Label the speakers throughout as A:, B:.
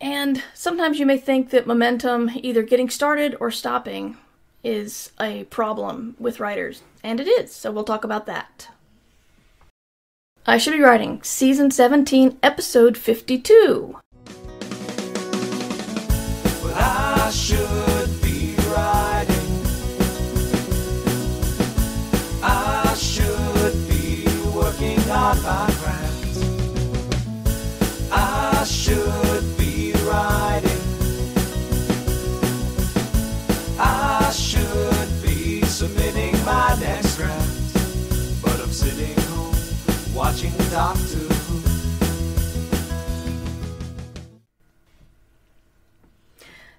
A: And sometimes you may think that momentum, either getting started or stopping, is a problem with writers. And it is, so we'll talk about that. I Should Be Writing, Season 17, Episode 52.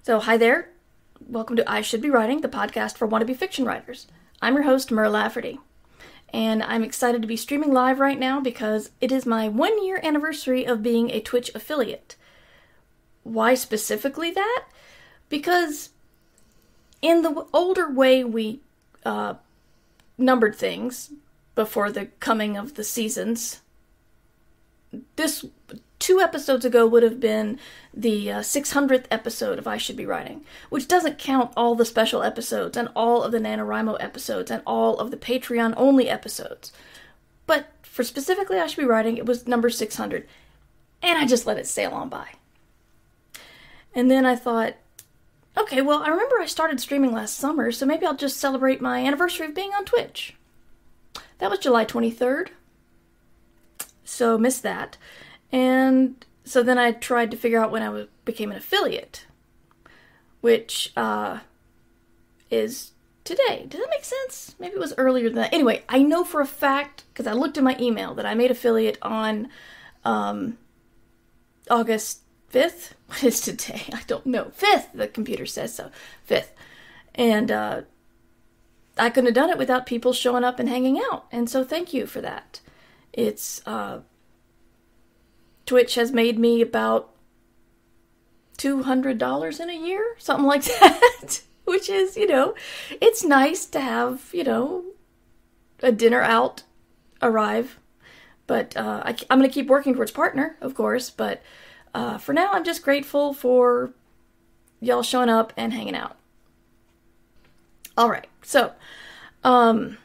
A: So, hi there. Welcome to I Should Be Writing, the podcast for wannabe fiction writers. I'm your host, Mur Lafferty. And I'm excited to be streaming live right now because it is my one year anniversary of being a Twitch affiliate. Why specifically that? Because in the older way we uh, numbered things before the coming of the seasons, this two episodes ago would have been the uh, 600th episode of I Should Be Writing, which doesn't count all the special episodes and all of the NaNoWriMo episodes and all of the Patreon only episodes. But for specifically I Should Be Writing, it was number 600. And I just let it sail on by. And then I thought, okay, well, I remember I started streaming last summer, so maybe I'll just celebrate my anniversary of being on Twitch. That was July 23rd so missed that. And so then I tried to figure out when I became an affiliate, which uh, is today. Does that make sense? Maybe it was earlier than that. Anyway, I know for a fact because I looked in my email that I made affiliate on um, August 5th. What is today? I don't know. 5th, the computer says so. 5th. And uh, I couldn't have done it without people showing up and hanging out. And so thank you for that. It's uh, Twitch has made me about two hundred dollars in a year, something like that. Which is, you know, it's nice to have, you know, a dinner out arrive. But uh, I, am going to keep working towards partner, of course. But uh, for now, I'm just grateful for y'all showing up and hanging out. All right, so um,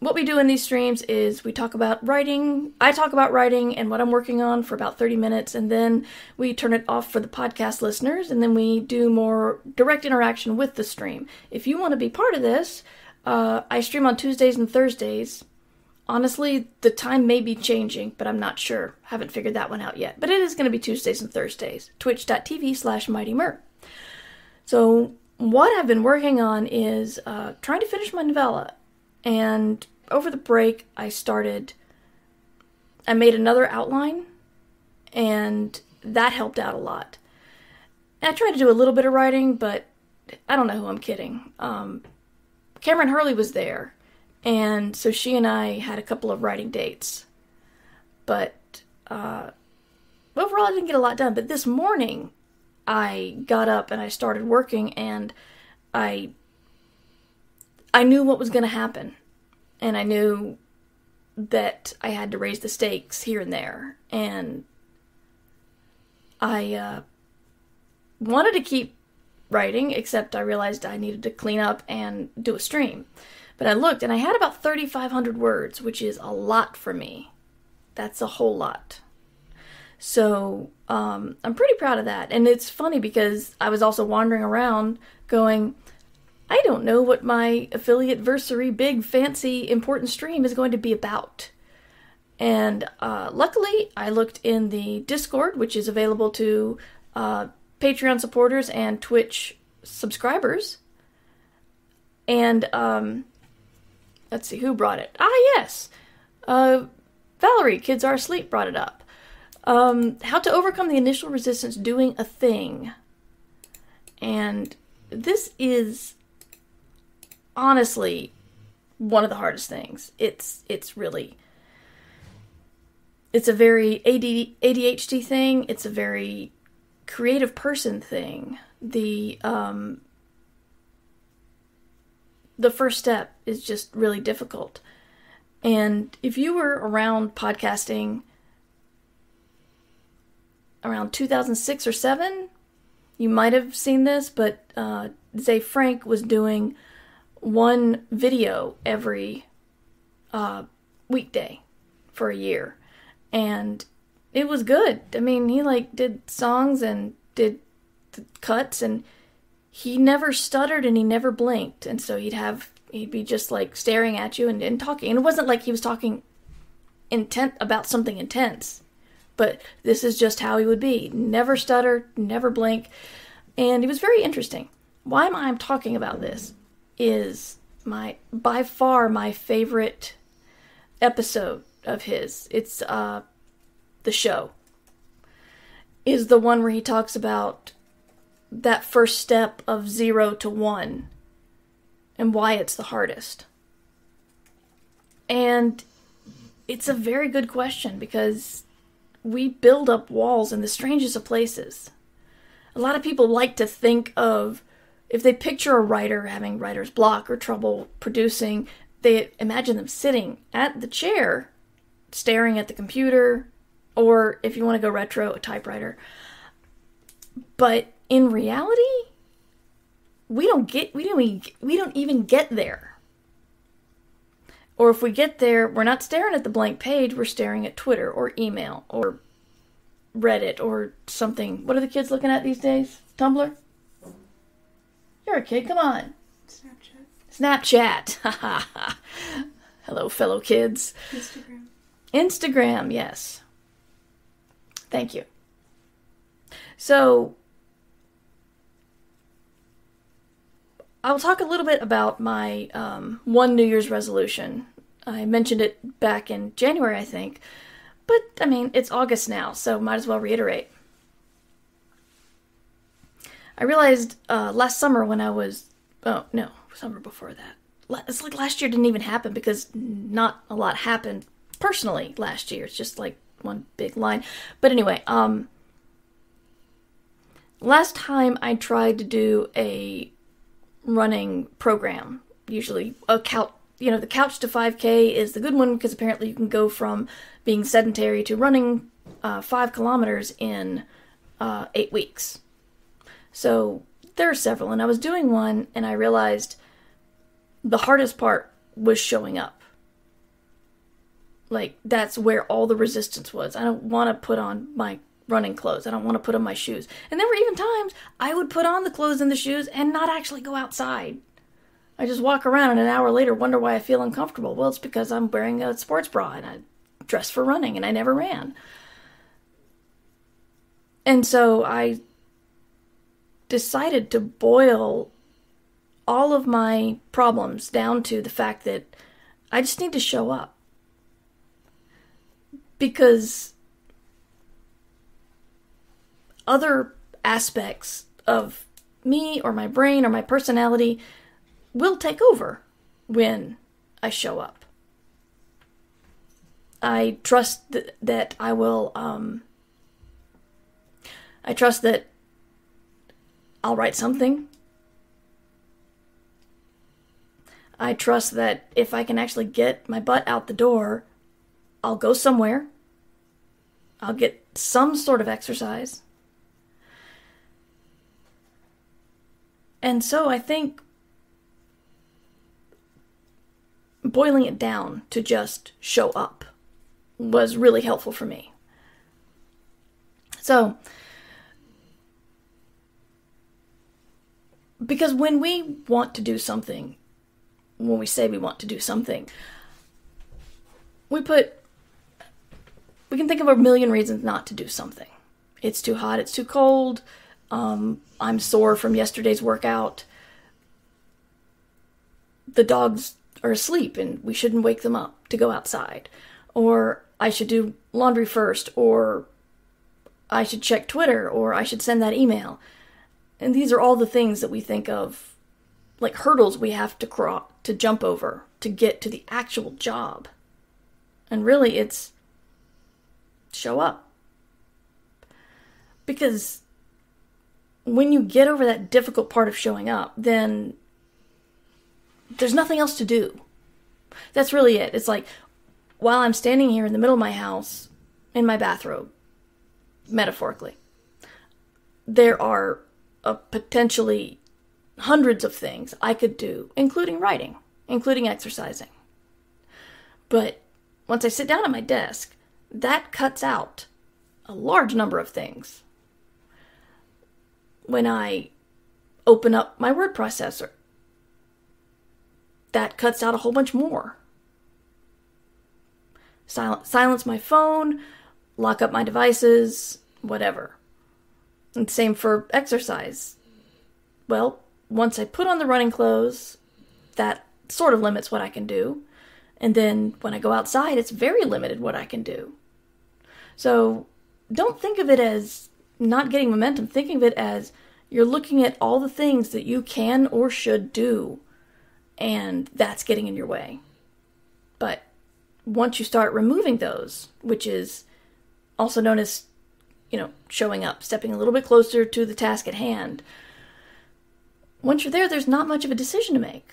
A: what we do in these streams is we talk about writing. I talk about writing and what I'm working on for about 30 minutes, and then we turn it off for the podcast listeners, and then we do more direct interaction with the stream. If you want to be part of this, uh, I stream on Tuesdays and Thursdays. Honestly, the time may be changing, but I'm not sure. Haven't figured that one out yet. But it is going to be Tuesdays and Thursdays. Twitch.tv slash Mighty Mur. So, what I've been working on is uh, trying to finish my novella and over the break, I started, I made another outline, and that helped out a lot. And I tried to do a little bit of writing, but I don't know who I'm kidding. Um, Kameron Hurley was there, and so she and I had a couple of writing dates. But uh, overall, I didn't get a lot done. But this morning, I got up and I started working, and I I knew what was going to happen. And I knew that I had to raise the stakes here and there. And I uh, wanted to keep writing, except I realized I needed to clean up and do a stream. But I looked and I had about 3,500 words, which is a lot for me. That's a whole lot. So um, I'm pretty proud of that. And it's funny because I was also wandering around going, I don't know what my affiliate versary big fancy important stream is going to be about. And uh, luckily, I looked in the Discord, which is available to uh, Patreon supporters and Twitch subscribers. And um, let's see who brought it. Ah, yes, uh, Valerie, Kids Are Asleep, brought it up. Um, how to overcome the initial resistance doing a thing. And this is honestly one of the hardest things. It's it's really it's a very AD, ADHD thing. It's a very creative person thing. The um the first step is just really difficult. And if you were around podcasting around 2006 or 7. You might have seen this, but uh, Ze Frank was doing one video every uh, weekday for a year. And it was good. I mean, he like did songs and did cuts and he never stuttered and he never blinked. And so he'd have he'd be just like staring at you and, and talking. And it wasn't like he was talking intent about something intense. But this is just how he would be. Never stutter, never blink. And it was very interesting. Why am I talking about this? Is my by far my favorite episode of his. It's uh the show. Is the one where he talks about that first step of 0 to 1 and why it's the hardest. And it's a very good question because we build up walls in the strangest of places. A lot of people like to think of if they picture a writer having writer's block or trouble producing, they imagine them sitting at the chair, staring at the computer, or if you want to go retro, a typewriter. But in reality, we don't get we don't even, we don't even get there. Or if we get there, we're not staring at the blank page, we're staring at Twitter or email or Reddit or something. What are the kids looking at these days? Tumblr? You're a kid, come on.
B: Snapchat.
A: Snapchat. Hello, fellow kids.
B: Instagram.
A: Instagram, yes. Thank you. So, I'll talk a little bit about my um, one New Year's resolution. I mentioned it back in January, I think. But, I mean, it's August now, so might as well reiterate. I realized uh, last summer when I was. Oh, no, summer before that. It's like last year didn't even happen because not a lot happened personally last year. It's just like one big line. But anyway, um. Last time I tried to do a running program. Usually a couch, you know, the couch to 5K is the good one because apparently you can go from being sedentary to running uh, five kilometers in uh, eight weeks. So there are several, and I was doing one, and I realized the hardest part was showing up. Like that's where all the resistance was. I don't want to put on my running clothes. I don't want to put on my shoes. And there were even times I would put on the clothes and the shoes and not actually go outside. I just walk around and an hour later wonder why I feel uncomfortable. Well, it's because I'm wearing a sports bra and I dress for running and I never ran. And so I decided to boil all of my problems down to the fact that I just need to show up. Because other aspects of me or my brain or my personality will take over when I show up. I trust th- that I will, um, I trust that I'll write something. I trust that if I can actually get my butt out the door, I'll go somewhere. I'll get some sort of exercise. And so I think boiling it down to just show up was really helpful for me. So, because when we want to do something, when we say we want to do something, we put, we can think of a million reasons not to do something. It's too hot, it's too cold, um, I'm sore from yesterday's workout. The dogs are asleep and we shouldn't wake them up to go outside. Or I should do laundry first, or I should check Twitter, or I should send that email. And these are all the things that we think of like hurdles we have to cross to jump over to get to the actual job. And really it's show up. Because when you get over that difficult part of showing up, then there's nothing else to do. That's really it. It's like while I'm standing here in the middle of my house in my bathrobe, metaphorically, there are uh, potentially hundreds of things I could do, including writing, including exercising. But once I sit down at my desk, that cuts out a large number of things. When I open up my word processor, that cuts out a whole bunch more. Sil- silence my phone, lock up my devices, whatever. And same for exercise. Well, once I put on the running clothes, that sort of limits what I can do. And then when I go outside, it's very limited what I can do. So don't think of it as not getting momentum. Think of it as you're looking at all the things that you can or should do, and that's getting in your way. But once you start removing those, which is also known as, you know, showing up, stepping a little bit closer to the task at hand, once you're there, there's not much of a decision to make.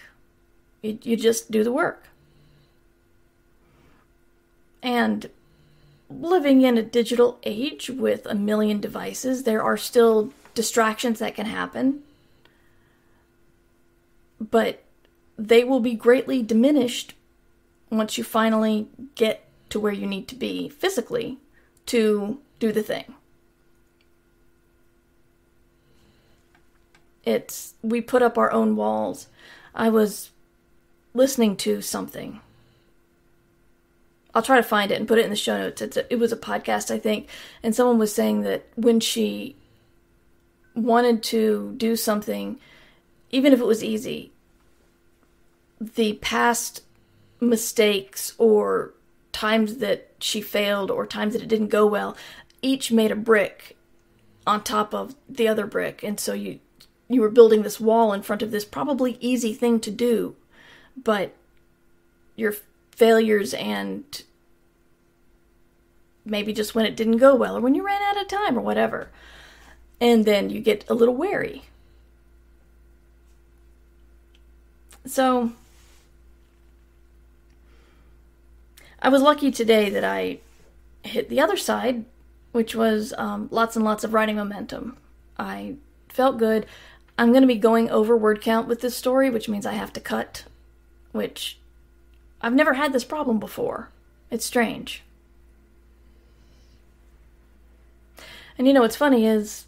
A: You, you just do the work. And living in a digital age with a million devices, there are still distractions that can happen. But they will be greatly diminished once you finally get to where you need to be physically to do the thing. It's we put up our own walls. I was listening to something. I'll try to find it and put it in the show notes. A, it was a podcast, I think, and someone was saying that when she wanted to do something, even if it was easy, the past mistakes or times that she failed or times that it didn't go well, each made a brick on top of the other brick, and so you you were building this wall in front of this probably easy thing to do, but your failures and maybe just when it didn't go well or when you ran out of time or whatever. And then you get a little wary. So I was lucky today that I hit the other side, which was um, lots and lots of writing momentum. I felt good. I'm going to be going over word count with this story, which means I have to cut, which I've never had this problem before. It's strange. And you know what's funny is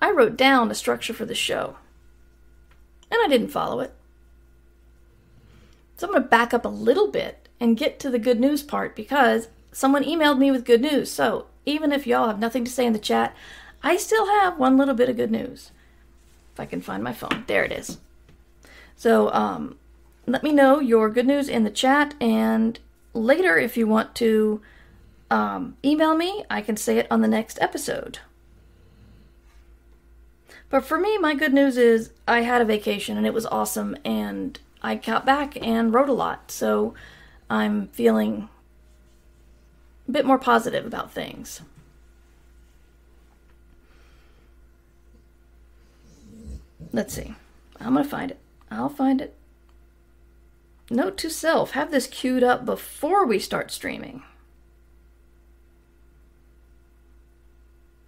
A: I wrote down a structure for the show, and I didn't follow it. So I'm going to back up a little bit and get to the good news part because someone emailed me with good news. So even if y'all have nothing to say in the chat, I still have one little bit of good news. If I can find my phone. There it is. So um, let me know your good news in the chat, and later, if you want to um, email me, I can say it on the next episode. But for me, my good news is I had a vacation and it was awesome, and I got back and wrote a lot. So I'm feeling a bit more positive about things. Let's see. I'm going to find it. I'll find it. Note to self have this queued up before we start streaming.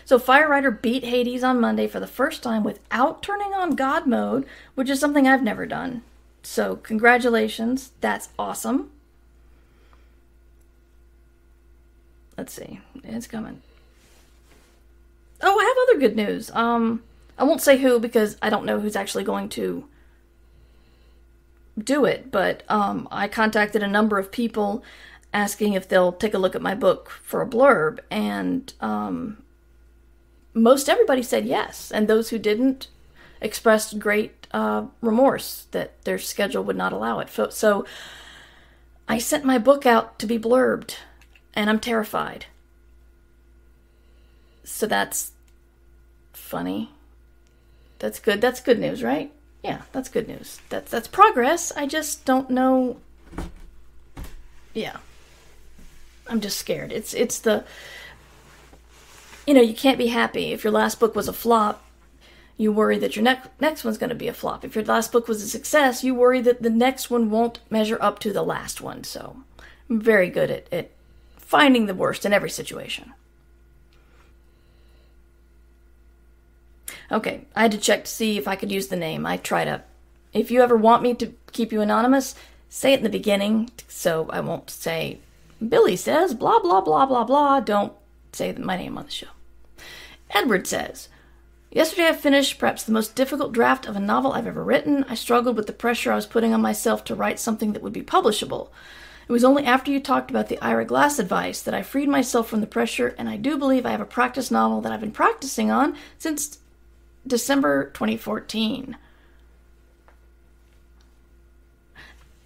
A: So Firewriter beat Hades on Monday for the first time without turning on God mode, which is something I've never done. So congratulations, that's awesome. Let's see. It's coming. Oh, I have other good news. Um, I won't say who because I don't know who's actually going to do it, but um, I contacted a number of people asking if they'll take a look at my book for a blurb, and um, most everybody said yes, and those who didn't expressed great uh, remorse that their schedule would not allow it. So I sent my book out to be blurbed and I'm terrified. So that's funny. That's good. That's good news, right? Yeah, that's good news. That's that's progress. I just don't know Yeah. I'm just scared. It's it's the you know, you can't be happy if your last book was a flop. You worry that your next next one's going to be a flop. If your last book was a success, you worry that the next one won't measure up to the last one. So, I'm very good at, at finding the worst in every situation. Okay, I had to check to see if I could use the name. I tried to. If you ever want me to keep you anonymous, say it in the beginning so I won't say, Billy says blah blah blah blah blah. Don't say my name on the show. Edward says, Yesterday I finished perhaps the most difficult draft of a novel I've ever written. I struggled with the pressure I was putting on myself to write something that would be publishable. It was only after you talked about the Ira Glass advice that I freed myself from the pressure, and I do believe I have a practice novel that I've been practicing on since December 2014.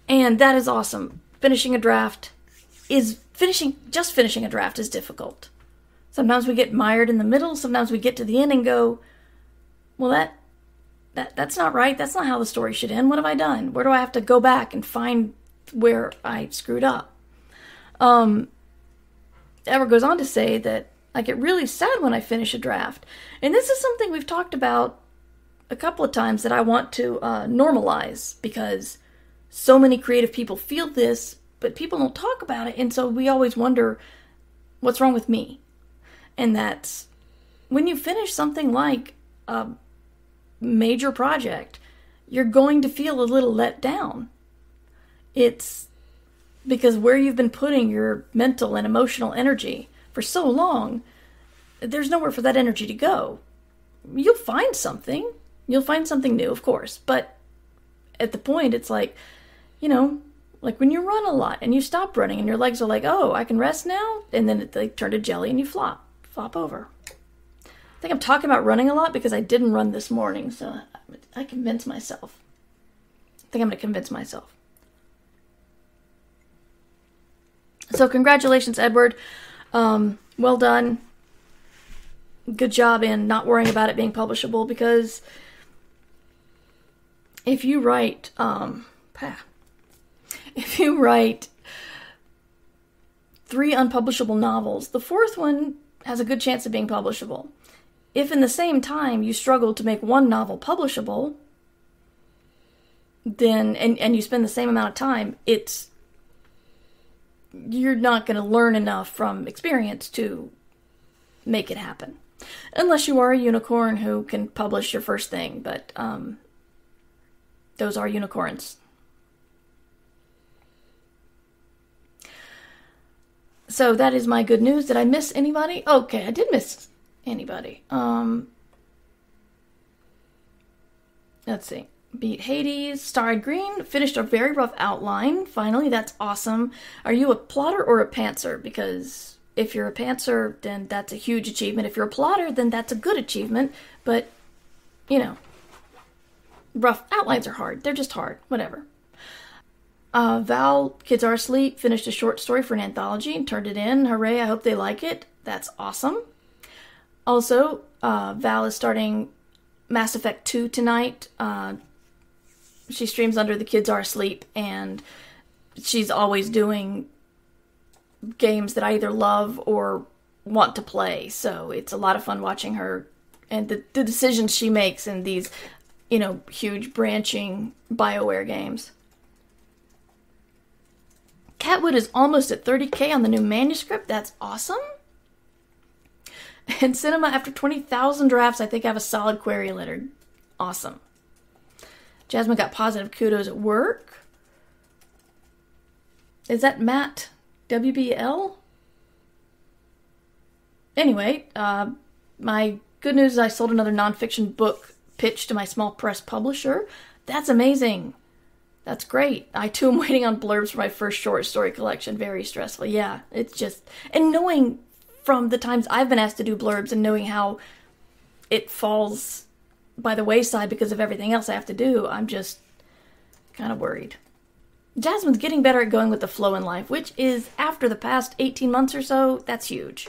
A: And that is awesome. Finishing a draft is finishing just finishing a draft is difficult. Sometimes we get mired in the middle, sometimes we get to the end and go, well that that that's not right. That's not how the story should end. What have I done? Where do I have to go back and find where I screwed up? Um Ever goes on to say that I get really sad when I finish a draft. And this is something we've talked about a couple of times that I want to uh, normalize because so many creative people feel this, but people don't talk about it. And so we always wonder what's wrong with me. And that's when you finish something like a major project, you're going to feel a little let down. It's because where you've been putting your mental and emotional energy for so long, there's nowhere for that energy to go. You'll find something. You'll find something new, of course. But at the point, it's like, you know, like when you run a lot and you stop running and your legs are like, oh, I can rest now, and then they turn to jelly and you flop, flop over I think I'm talking about running a lot because I didn't run this morning, so I convince myself. I think I'm going to convince myself. So, congratulations, Edward. Um, well done. Good job in not worrying about it being publishable because if you write, um, if you write three unpublishable novels, the fourth one has a good chance of being publishable. If in the same time you struggle to make one novel publishable, then and, and you spend the same amount of time, it's you're not going to learn enough from experience to make it happen. Unless you are a unicorn who can publish your first thing, but um, those are unicorns. So that is my good news. Did I miss anybody? Okay, I did miss anybody. Um, let's see. Beat Hades, Starry Green, finished a very rough outline. Finally, that's awesome. Are you a plotter or a pantser? Because if you're a pantser, then that's a huge achievement. If you're a plotter, then that's a good achievement. But, you know, rough outlines are hard. They're just hard. Whatever. Uh, Val, Kids Are Asleep, finished a short story for an anthology and turned it in. Hooray, I hope they like it. That's awesome. Also, uh, Val is starting Mass Effect 2 tonight. Uh, she streams under the kids are asleep, and she's always doing games that I either love or want to play. So it's a lot of fun watching her and the, the decisions she makes in these, you know, huge branching BioWare games. Catwood is almost at 30k on the new manuscript. That's awesome. And cinema, after 20,000 drafts, I think I have a solid query letter. Awesome. Jasmine got positive kudos at work. Is that Matt WBL? Anyway, uh, my good news is I sold another nonfiction book pitch to my small press publisher. That's amazing. That's great. I too am waiting on blurbs for my first short story collection. Very stressful. Yeah, it's just. And knowing from the times I've been asked to do blurbs and knowing how it falls by the wayside because of everything else I have to do, I'm just kind of worried. Jasmine's getting better at going with the flow in life, which is, after the past 18 months or so, that's huge.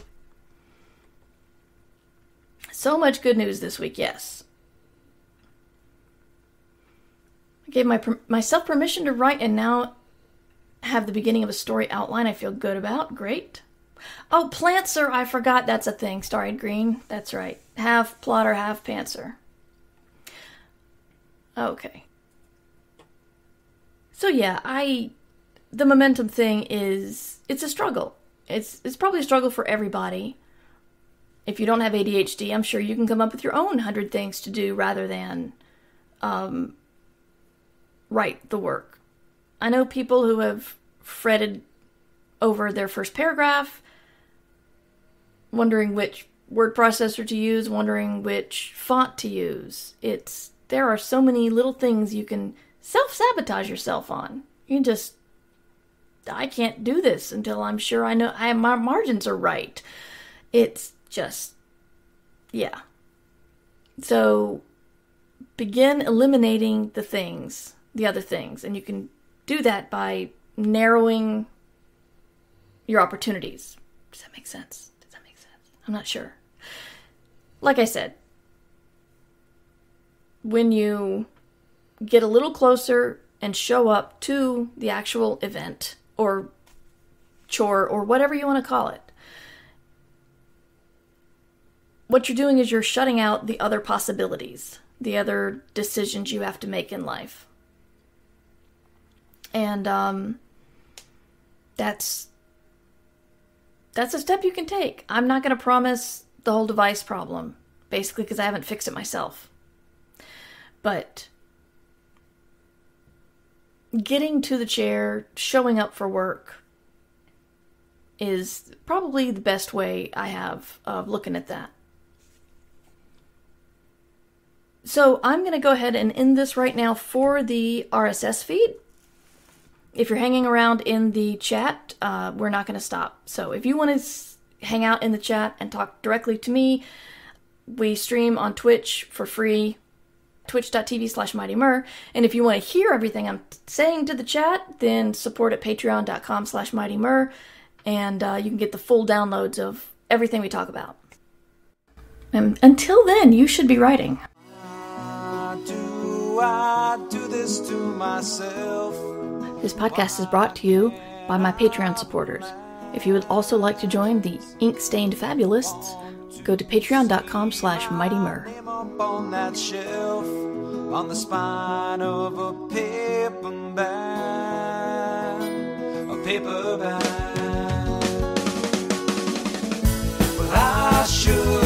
A: So much good news this week, yes. I gave my, myself permission to write and now have the beginning of a story outline I feel good about. Great. Oh, Plantser, I forgot that's a thing. Starry Green, that's right. Half plotter, half pantser. Okay. So yeah, I the momentum thing is it's a struggle. It's it's probably a struggle for everybody. if you don't have ADHD, I'm sure you can come up with your own hundred things to do rather than um, write the work. I know people who have fretted over their first paragraph, wondering which word processor to use, wondering which font to use. It's there are so many little things you can self-sabotage yourself on. You just I can't do this until I'm sure I know I my margins are right. It's just yeah. So begin eliminating the things, the other things, and you can do that by narrowing your opportunities. Does that make sense? Does that make sense? I'm not sure. Like I said, when you get a little closer and show up to the actual event or chore or whatever you want to call it, what you're doing is you're shutting out the other possibilities, the other decisions you have to make in life. And um, that's that's a step you can take. I'm not going to promise the whole device problem, basically because I haven't fixed it myself. But getting to the chair, showing up for work is probably the best way I have of looking at that. So I'm going to go ahead and end this right now for the RSS feed. If you're hanging around in the chat, uh, we're not going to stop. So if you want to hang out in the chat and talk directly to me, we stream on Twitch for free, twitch.tv slash mightymur. And if you want to hear everything I'm saying to the chat, then support at patreon.com slash mightymur. And uh, you can get the full downloads of everything we talk about. And until then, you should be writing.
C: This
A: podcast is brought to you by my Patreon supporters. If you would also like to join the ink-stained fabulists, Go to patreon.com slash
C: mighty On that shelf, on the spine of a a. Well, I should.